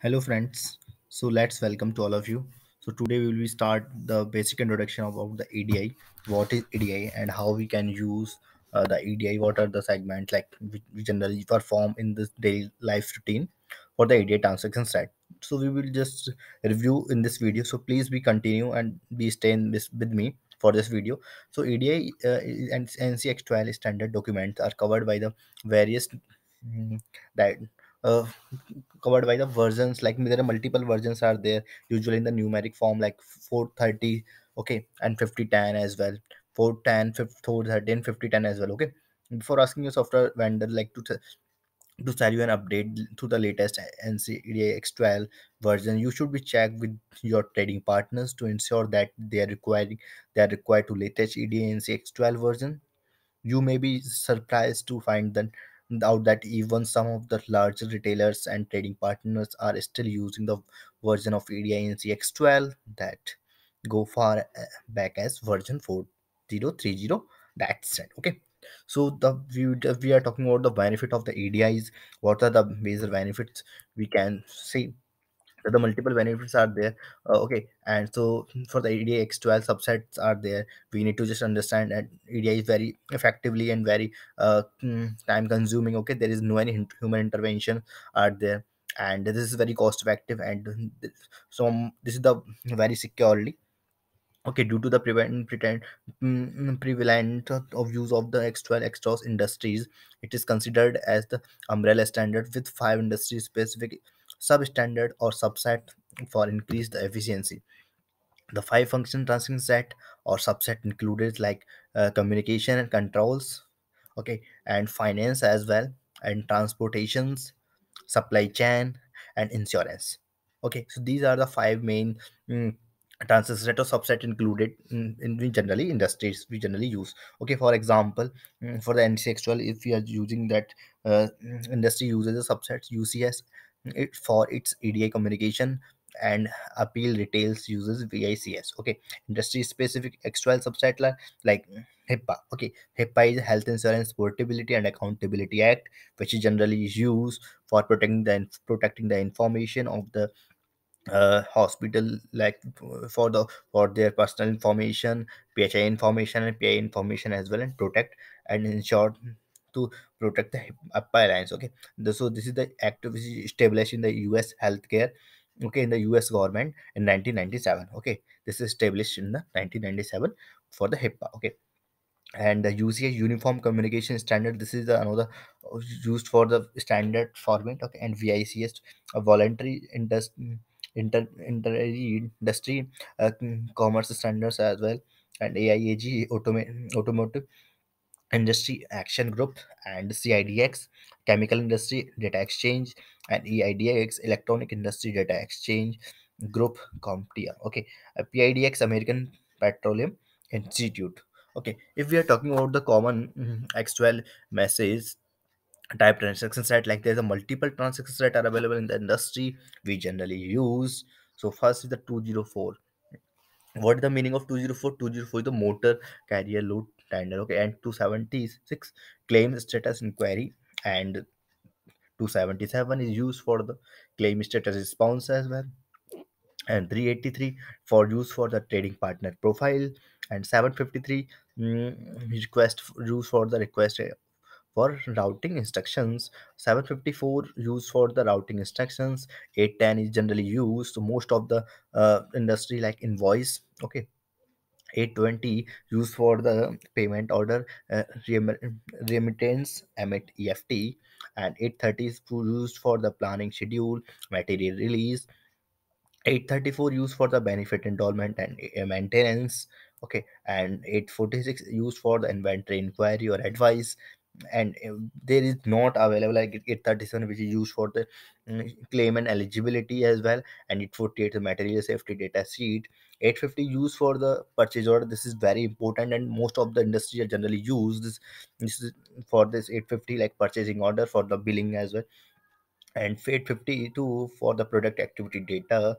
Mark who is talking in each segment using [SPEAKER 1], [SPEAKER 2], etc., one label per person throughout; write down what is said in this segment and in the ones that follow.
[SPEAKER 1] Hello friends. So let's welcome to all of you. So today we will be start the basic introduction about the EDI. What is EDI and how we can use uh, the EDI? What are the segments like we, generally perform in this daily life routine for the EDI transaction set. So we will just review in this video. So please be continue and be stay in with me for this video. So EDI uh, and ANSI X12 standard documents are covered by the various mm, that uh, covered by the versions like there are multiple versions are there usually in the numeric form like 430 okay and 5010 as well. 410 430 and 5010 as well okay? Before asking your software vendor like to to sell you an update to the latest NCEDA X12 version, you should be checked with your trading partners to ensure that they are requiring they are required to latest EDI ANSI X12 version. You may be surprised to find that out that even some of the larger retailers and trading partners are still using the version of EDI ANSI X12 that go far uh, back as version 4030. That's it. Okay. So the we, we are talking about the benefit of the EDIs. What are the major benefits we can see? So the multiple benefits are there uh, okay and so for the edi x12 subsets are there we need to just understand that edi is very effectively and very uh, mm, time consuming okay there is no any human intervention are there and this is very cost effective and so um, this is the very securely okay due to the prevent pretend mm, prevalent of use of the x12 across industries it is considered as the umbrella standard with five industry specific substandard or subset for increased efficiency. The five function transaction set or subset included like uh, communication and controls okay and finance as well and transportations supply chain and insurance okay. So these are the five main mm, transit set or subset included in, in generally industries we generally use okay. For example mm, for the ansi x12 if we are using that uh, mm, industry uses a subset ucs it for its edi communication and appeal retails uses vics okay industry specific x12 subset like, HIPAA. Okay, HIPAA is Health Insurance Portability and Accountability Act, which is generally used for protecting the protecting the information of the uh, hospital like for the for their personal information phi information and pi information as well and protect and ensure to protect the HIPAA alliance okay The- so this is the act which is established in the us healthcare okay in the us government in 1997 okay this is established in the 1997 for the HIPAA okay and the UCI Uniform Communication Standard. This is the another uh, used for the standard format. Okay, and VICS, a voluntary industry, inter, inter industry uh, mm, commerce standards as well, and AIAG automa- automotive industry action group and CIDX chemical industry data exchange and EIDX electronic industry data exchange group CompTIA. Okay, uh, PIDX American Petroleum Institute. Okay, if we are talking about the common mm, X12 message type transaction set, like there's a multiple transaction set are available in the industry we generally use. So first is the 204 what is the meaning of 204 204 is the motor carrier load tender okay? And 276 claim status inquiry and 277 is used for the claim status response as well. And 383 for use for the trading partner profile. And 753 mm, request use for the request for routing instructions. 754 used for the routing instructions. 810 is generally used. To most of the uh, industry like invoice okay. 820 used for the payment order uh, remittance emit eft and 830 is used for the planning schedule material release. 834 used for the benefit endowment and maintenance okay. And 846 used for the inventory inquiry or advice and uh, there is not available like 837 which is used for the mm, claim and eligibility as well and 848 the material safety data sheet. 850 used for the purchase order this is very important and most of the industry are generally used this, this is for this 850 like purchasing order for the billing as well. And 852 for the product activity data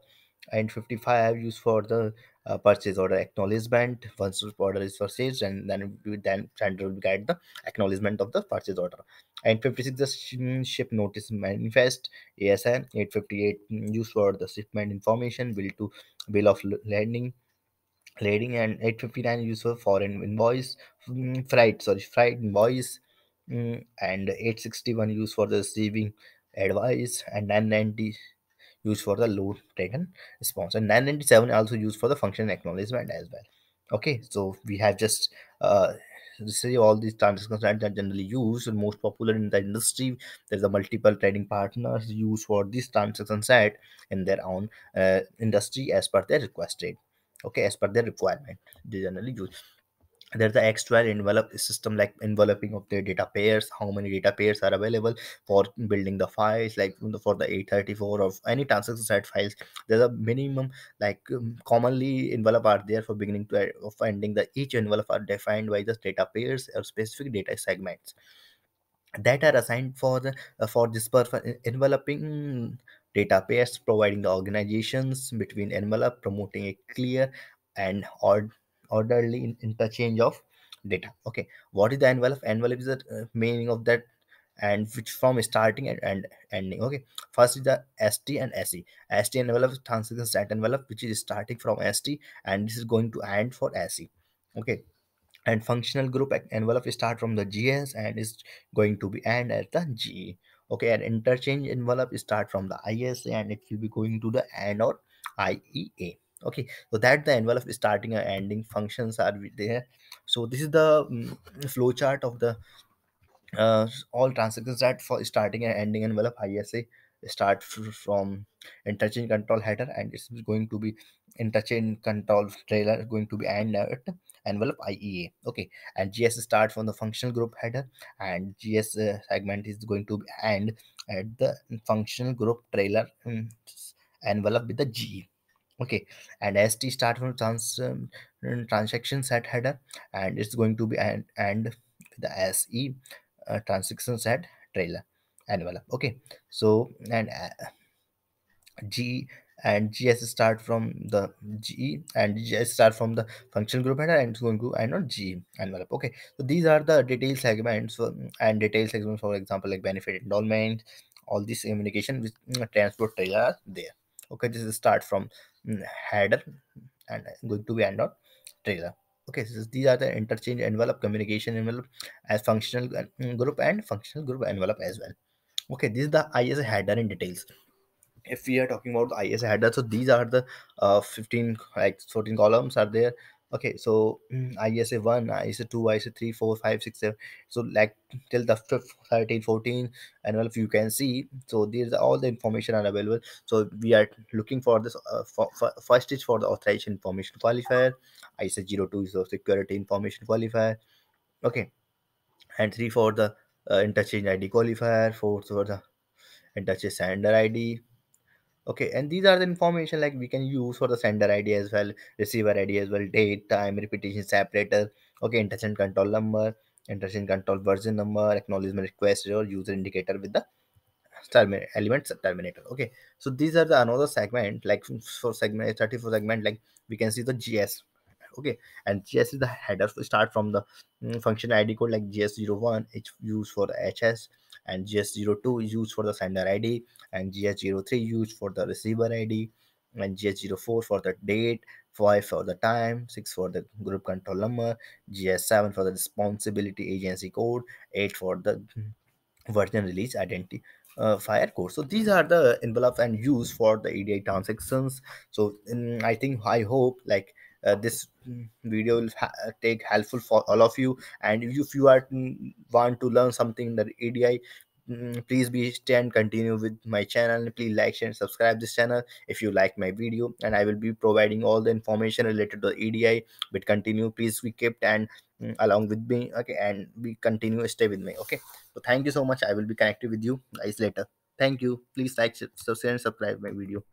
[SPEAKER 1] and 55 used for the uh, purchase order acknowledgement. Once the order is purchased and then we then sender will get the acknowledgement of the purchase order. And 56 the sh- ship notice manifest. Asn 858 mm, used for the shipment information bill to bill of landing Lading and 859 used for foreign invoice, mm, freight, sorry, freight invoice, mm, and 861 used for the receiving advice, and 990 used for the load taken response, and 997 also used for the function acknowledgement as well. Okay, so we have just uh, see all these transactions that are generally used and most popular in the industry. There's a multiple trading partners used for this transaction set in their own uh, industry as per their requested okay as per their requirement they generally use there's the x12 envelope system like enveloping of the data pairs how many data pairs are available for building the files like for the 834 of any transaction set files. There's a minimum like um, commonly envelope are there for beginning to uh, finding the each envelope are defined by the data pairs or specific data segments that are assigned for the uh, for this purpose enveloping data pairs providing the organizations between envelope promoting a clear and or, orderly interchange of data. Okay. What is the envelope? Envelope is the uh, meaning of that and which from starting and, and ending. Okay. First is the st and se st envelope transaction set envelope which is starting from st and this is going to end for se okay. And functional group envelope start from the gs and is going to be end at the ge okay. And interchange envelope start from the isa and it will be going to the and or iea okay so that the envelope starting and ending functions are there. So this is the mm, flow chart of the uh, all transactions that for starting and ending envelope ISA start from interchange control header and it's going to be interchange control trailer going to be end at envelope IEA okay and GS start from the functional group header and GS uh, segment is going to be end at the functional group trailer mm, envelope with the GE okay and st start from trans um, transaction set header and it's going to be and and the se uh, transaction set trailer envelope okay so and uh, G and GS start from the G and GS start from the function group header and it's going to and not G envelope. Okay, so these are the detail segments for, and detail segments, for example, like benefit endowment, all this communication with mm, transport trailer there. Okay, this is start from header and going to be end on trailer. Okay, so these are the interchange envelope, communication envelope as functional uh, mm, group and functional group envelope as well. Okay, this is the ISA header in details if we are talking about the ISA header, so these are the uh, 15 like 14 columns are there. Okay, so mm, ISA 1, ISA 2, ISA 3, 4, 5, 6, 7. So like till the fifth, 13, 14, and well, if you can see, so these are all the information are available. So we are looking for this uh, for, for, first is for the authorization information qualifier. ISA 02 is the security information qualifier. Okay, and 3 for the uh, interchange ID qualifier, 4 for the interchange sender ID, Okay, and these are the information like we can use for the sender ID as well, receiver ID as well, date, time, repetition separator. Okay, interchange control number, interchange control version number, acknowledgement request, or user indicator with the terminate elements terminator. Okay, so these are the another segment like for segment 34 segment like we can see the GS. Okay, and GS is the header. So start from the mm, function ID code like GS01, it's used for the HS, and GS02 is used for the sender ID, and GS03 used for the receiver ID, and GS04 for the date, 5 for the time, 6 for the group control number, GS7 for the responsibility agency code, 8 for the version release identity uh, fire code so these are the envelopes and use for the edi transactions so mm, i think i hope like uh, this video will ha- take helpful for all of you. And if you, are mm, want to learn something in the edi mm, please be stay and continue with my channel. Please like share and subscribe this channel if you like my video. And i will be providing all the information related to edi but continue please be kept and mm, along with me okay? And we continue stay with me okay? So thank you so much. I will be connected with you guys later. Thank you. Please like subscribe and subscribe my video